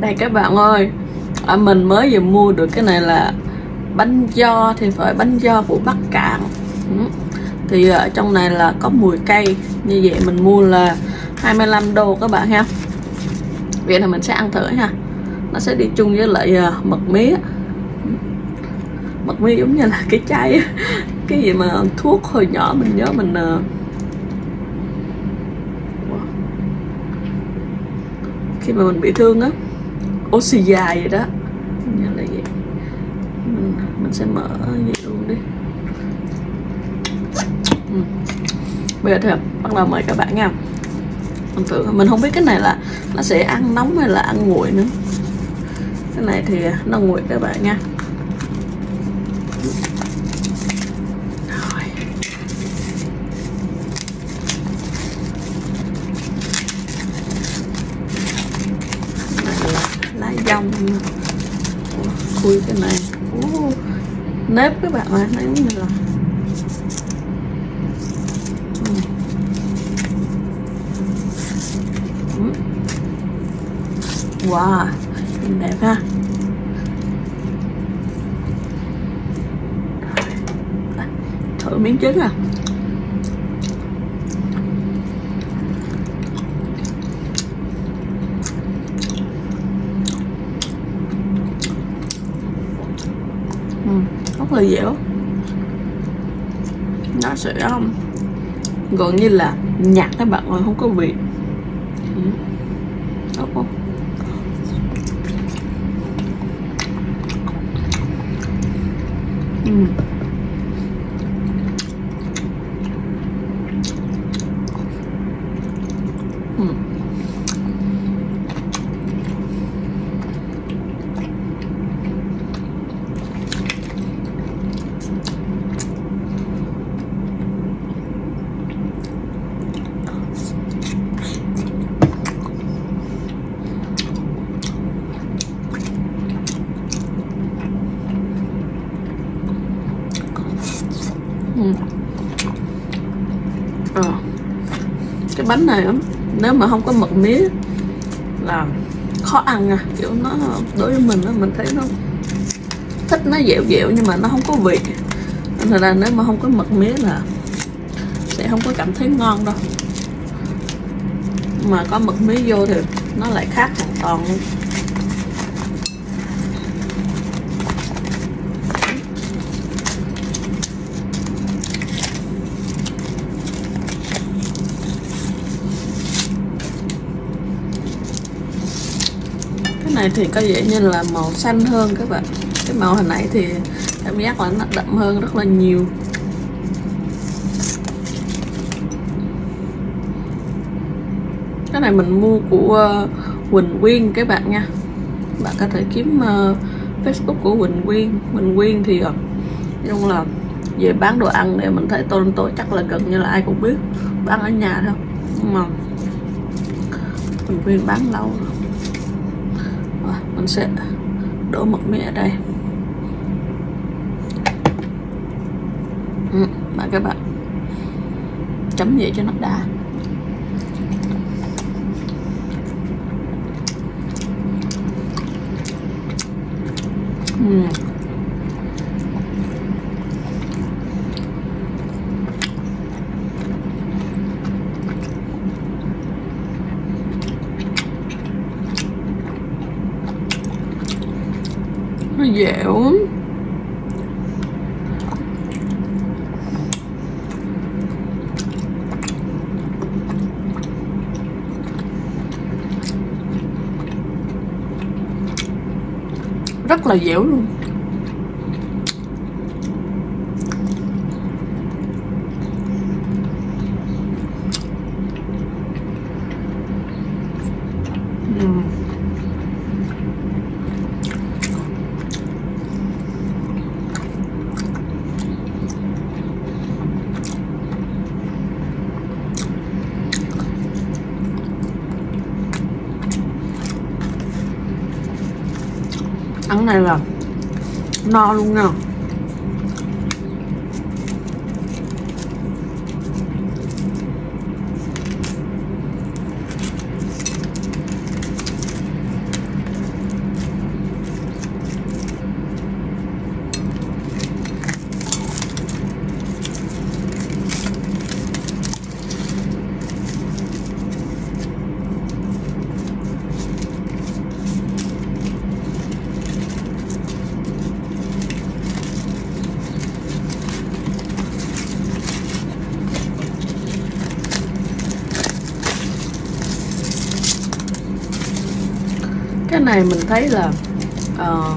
đây các bạn ơi à, mình mới vừa mua được cái này là bánh do thì phải bánh do của bắc cạn. Ừ. Thì ở trong này là có mùi cây như vậy mình mua là 25 đô các bạn ha. Vậy là mình sẽ ăn thử ha. Nó sẽ đi chung với lại à, mật mía. Mật mía giống như là cái chai cái gì mà thuốc hồi nhỏ mình nhớ mình à, khi mà mình bị thương á oxy dài vậy đó. Như là vậy. Mình, mình sẽ mở vậy luôn đi. Ừ. bây giờ thì bắt đầu mời các bạn nha. Mình tưởng mình không biết cái này là nó sẽ ăn nóng hay là ăn nguội nữa. Cái này thì à, nó nguội các bạn nha. Lá khui cái này. Uh, nếp các bạn ơi nếp như là wow nhìn đẹp ha. Thử miếng trứng à ừ, rất là dẻo nó sẽ um, gần như là nhạt các bạn ơi không có vị ừ. Tốt không? Ừ. Ừ. Cái bánh này á, nếu mà không có mật mía là khó ăn à kiểu nó, đối với mình á, mình thấy nó thích, nó dẻo dẻo nhưng mà nó không có vị. Nên là nếu mà không có mật mía là sẽ không có cảm thấy ngon đâu. Mà có mật mía vô thì nó lại khác hoàn toàn luôn. Này thì có vẻ như là màu xanh hơn các bạn. Cái màu hồi nãy thì cảm giác là nó đậm hơn rất là nhiều. Cái này mình mua của ờ, Quỳnh Quyên các bạn nha. Bạn có thể kiếm uh, Facebook của Quỳnh Quyên. Quỳnh Quyên thì uh, chung là về bán đồ ăn thì mình thấy tôi tôi chắc là gần như là ai cũng biết. Bán ở nhà thôi. Nhưng mà Quỳnh Quyên bán lâu rồi, mình sẽ đổ mật mía ở đây ừ, mà các bạn chấm vậy cho nó đã ừ. Nó dẻo rất là dẻo luôn Ừm. ăn này là no luôn nha. Cái này mình thấy là uh,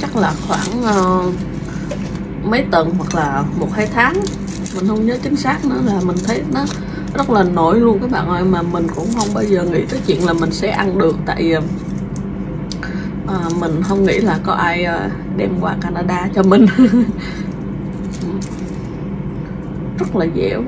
chắc là khoảng uh, mấy tuần hoặc là một hai tháng. Mình không nhớ chính xác nữa là mình thấy nó rất là nổi luôn. Các bạn ơi mà mình cũng không bao giờ nghĩ tới chuyện là mình sẽ ăn được tại uh, mình không nghĩ là có ai uh, đem qua Canada cho mình. Rất là dẻo.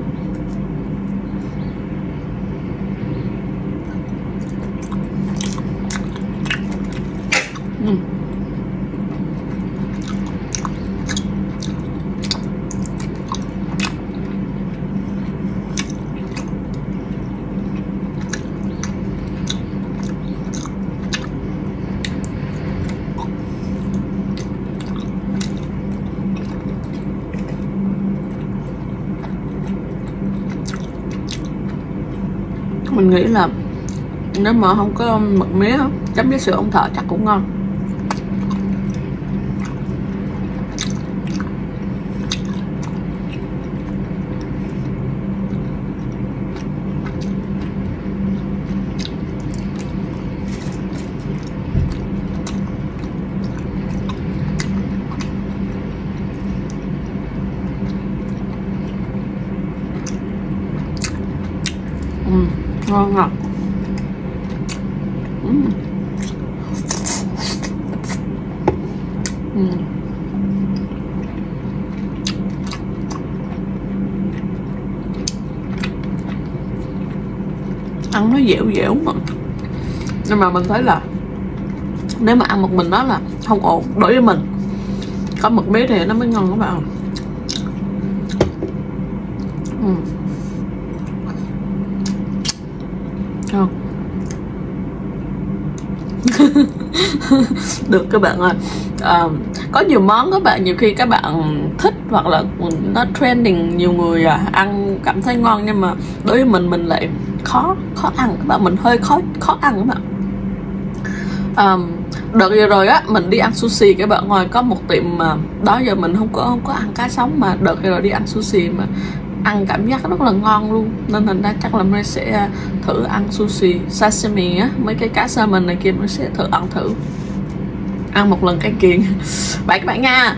Mình nghĩ là nếu mà không có mật mía, chấm với sữa ông thợ chắc cũng ngon ừ, ngon ngọt. Uhm. Ăn nó dẻo dẻo mà. Nhưng mà mình thấy là nếu mà ăn một mình đó là không ổn, đối với mình. Có mực mía thì nó mới ngon các bạn. Ừ. không. Được các bạn ơi. À, có nhiều món các bạn nhiều khi các bạn thích hoặc là nó trending nhiều người à, ăn cảm thấy ngon nhưng mà đối với mình mình lại khó khó ăn. Các bạn mình hơi khó khó ăn các bạn. À, đợt vừa rồi á mình đi ăn sushi các bạn ngoài có một tiệm mà đó giờ mình không có không có ăn cá sống mà. Đợt vừa rồi đi ăn sushi mà ăn cảm giác rất là ngon luôn. Nên thành ra chắc là mình sẽ à, thử ăn sushi, sashimi á. Mấy cái cá salmon này kia mình sẽ thử, ăn thử. Ăn một lần cái kiền bye các bạn nha.